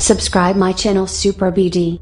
Subscribe my channel Super BD.